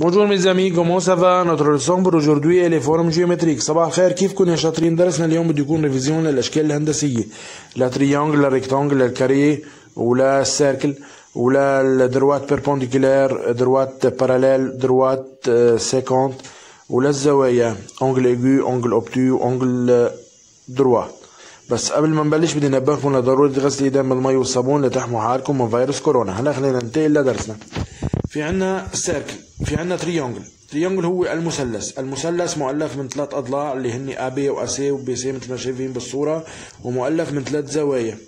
Bonjour mes amis, comment ça va? Notre leçon pour aujourd'hui est les formes géométriques. صباح الخير كيفكم يا شاطرين؟ درسنا اليوم بده يكون révision للأشكال الهندسية. لل triangle، لل rectangle، لل carré، ولل cercle، ولل droites perpendiculaires، droites parallèles، droites sécantes، وللزوايا، angle aigu، angle obtus، angle droit. بس قبل ما نبلش بدي نبهكم لضرورة غسل الايدين بالمي والصابون لتحموا حالكم من فيروس كورونا. هلا خلينا ننتقل لدرسنا. في عنا cercle في عنا triangle triangle هو المثلث. المثلث مؤلف من ثلاث أضلاع اللي هن AB و AC و BC مثل ما شايفين بالصورة ومؤلف من ثلاث زوايا.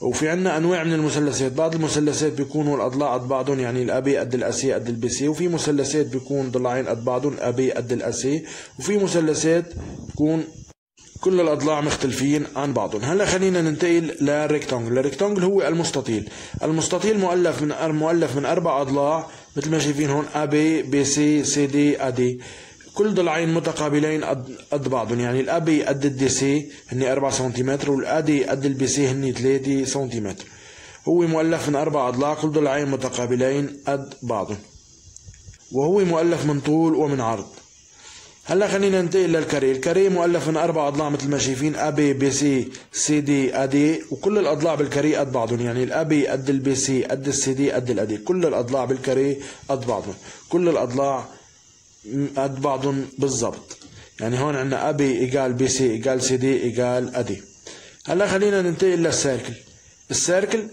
وفي عنا أنواع من المثلثات. بعض المثلثات بيكونوا الأضلاع قد بعضهم يعني ال AB قد ال AC قد ال BC وفي مثلثات بيكون ضلعين قد بعضهم AB قد ال AC وفي مثلثات بيكون كل الأضلاع مختلفين عن بعضهم. هلا خلينا ننتقل لل rectangle ال rectangle هو المستطيل. المستطيل مؤلف من مؤلف من أربع أضلاع. مثل ما شايفين هون ا بي بي سي سي دي ا دي كل ضلعين متقابلين قد بعضهم. يعني ال AB قد ال DC هن 4 سنتيمتر وال AD قد ال BC هن 3 سنتيمتر. هو مؤلف من أربع أضلاع كل ضلعين متقابلين قد بعضهم. وهو مؤلف من طول ومن عرض. هلا خلينا ننتقل لل carré، ال carré مؤلف من أربع أضلاع مثل ما شايفين AB BC CD AD وكل الأضلاع بال carré قد بعضهم يعني ال AB قد ال BC قد السي دي قد ال AD، كل الأضلاع بال carré قد بعضهم، كل الأضلاع قد بعضهم بالضبط. يعني هون عندنا AB égale BC égale CD égale AD. هلا خلينا ننتقل لل cercle. ال cercle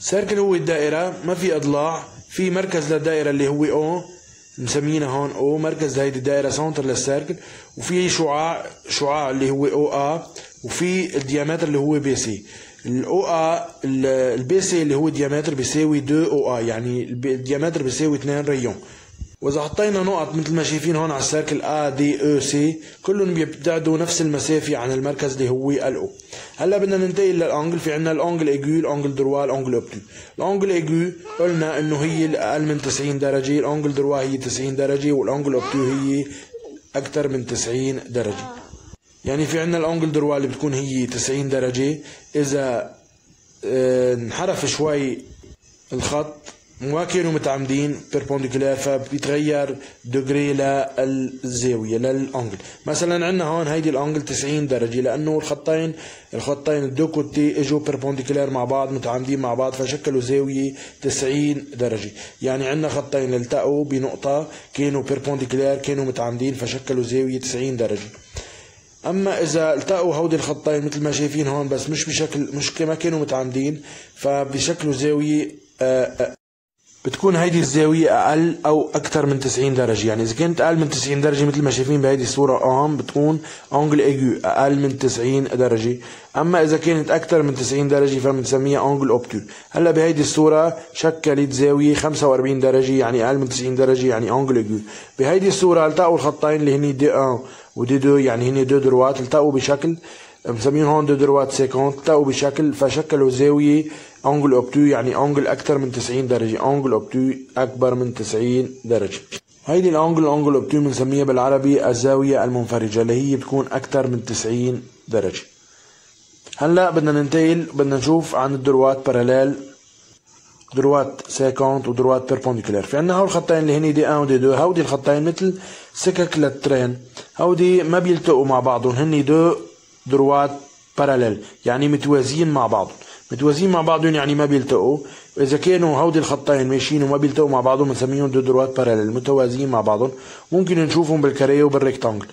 cercle هو الدائرة ما في أضلاع، في مركز للدائرة اللي هو O مسمينها هون O مركز هيدي الدائرة centre لل cercle وفي شعاع شعاع اللي هو OA وفي ال diamètre اللي هو BC. ال OA ال BC اللي هو ال diamètre بيساوي 2 OA يعني ال diamètre بيساوي 2 rayons. وإذا حطينا نقط مثل ما شايفين هون على ال cercle A D أو C كلهم بيبتعدوا نفس المسافة عن المركز اللي هو ال O هلأ بدنا ننتقل لل angles في عندنا الأنجل ايجو الانجل دروا الأنجل اوبتو الأنجل ايجو قلنا إنه هي الأقل من 90 درجة ال angle droit هي 90 درجة وال angle obtus هي أكثر من 90 درجة. يعني في عندنا ال angle droit اللي بتكون هي 90 درجة. إذا آه، انحرف شوي الخط ما كانوا متعامدين perpendiculaires فبيتغير دوغري للزاوية لل angle مثلا عندنا هون هيدي ال angle 90 درجة لأنه الخطين الخطين ال deux côtés إجوا perpendiculaires مع بعض متعامدين مع بعض فشكلوا زاوية 90 درجة. يعني عندنا خطين التقوا بنقطة كانوا perpendiculaires كانوا متعامدين فشكلوا زاوية 90 درجة. أما إذا التقوا هودي الخطين مثل ما شايفين هون بس مش بشكل مش ما كانوا متعامدين فبشكلوا زاوية آآ آآ بتكون هيدي الزاوية أقل أو أكثر من 90 درجة. يعني إذا كانت أقل من 90 درجة مثل ما شايفين بهيدي الصورة آم بتكون angle aigu أقل من 90 درجة. أما إذا كانت أكثر من 90 درجة فبنسميها angle obtus هلأ بهيدي الصورة شكلت زاوية 45 درجة يعني أقل من 90 درجة يعني angle aigu بهيدي الصورة التقوا الخطين اللي هني D1 و D2 يعني هني deux droites التقوا بشكل مسميين هون deux droites sécantes التقوا بشكل فشكلوا زاوية angle obtus يعني angle أكثر من 90 درجه angle obtus اكبر من 90 درجه هيدي ال angle ال angle obtus بنسميها بالعربي الزاويه المنفرجه اللي هي بتكون أكثر من 90 درجه هلا بدنا ننتقل بدنا نشوف عن ال droites parallèles droites sécantes و droites perpendiculaires في عندنا هول الخطين اللي هني D1 و D2 هودي الخطين مثل سكك لل train هودي ما بيلتقوا مع بعضهم هني deux droites parallèles يعني متوازيين مع بعضهم متوازيين مع بعضهم يعني ما بيلتقوا. إذا كانوا هودي الخطين ماشيين وما بيلتقوا مع بعضهم بنسميهم droites parallèles متوازيين مع بعضهم. ممكن نشوفهم بال carré وبال rectangle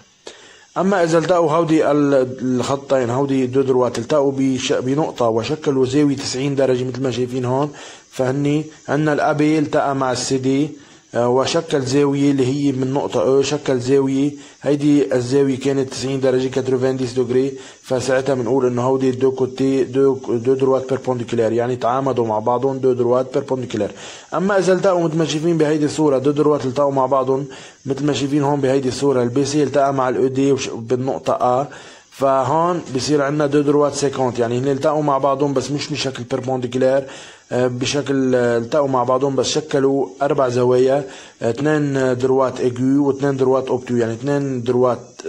أما إذا التقوا هودي الخطين هودي deux droites التقوا بنقطة وشكلوا زاوية 90 درجة مثل ما شايفين هون فهني عندنا ال AB التقى مع السيدي آه، وشكل زاوية اللي هي من نقطة A شكل زاوية هيدي الزاوية كانت 90 درجة 90 دوغري فساعتها بنقول إنه هودي deux côtés deux deux droites perpendiculaires يعني تعامدوا مع بعضهم deux droites perpendiculaires أما إذا التقوا مثل ما شايفين بهيدي الصورة deux droites التقوا مع بعضهم مثل ما شايفين هون بهيدي الصورة. ال BC التقى مع ال OD بالنقطة A فهون بصير عندنا deux droites sécantes. يعني هن التقوا مع بعضهم بس مش بشكل perpendiculaire آه، بشكل آه، التقوا مع بعضهم بس شكلوا أربع زوايا اثنين droites aigus واثنين droites obtus يعني اثنين droites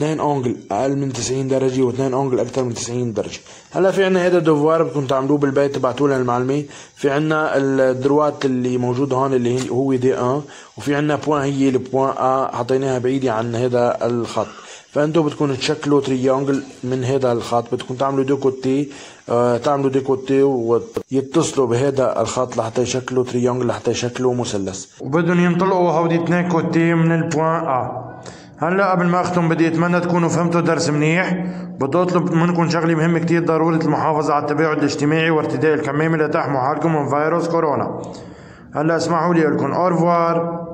اثنين angles أقل من 90 درجة واثنين angles أكثر من 90 درجة. هلا في عنا هذا devoir بدكم تعملوه بالبيت تبعتوه للمعلمة. في عنا ال droite اللي موجود هون اللي هو DN وفي عنا point هي ال point A حطيناها بعيدة عن هذا الخط. فانتم بدكم تشكلوا triangle من هذا الخط. بدكم تعملوا deux côtés آه تعملوا deux côtés ويتصلوا بهذا الخط لحتى يشكلوا triangle لحتى يشكلوا مثلث. وبدهم ينطلقوا هودي اثنين côtés من ال point A. هلا قبل ما أختم بدي أتمنى تكونوا فهمتوا الدرس منيح. بدي أطلب منكم شغلة مهمة كتير ضروره المحافظه على التباعد الاجتماعي وارتداء الكمامة لتحموا حالكم من فيروس كورونا. هلا اسمحوا لي لكم اورفوار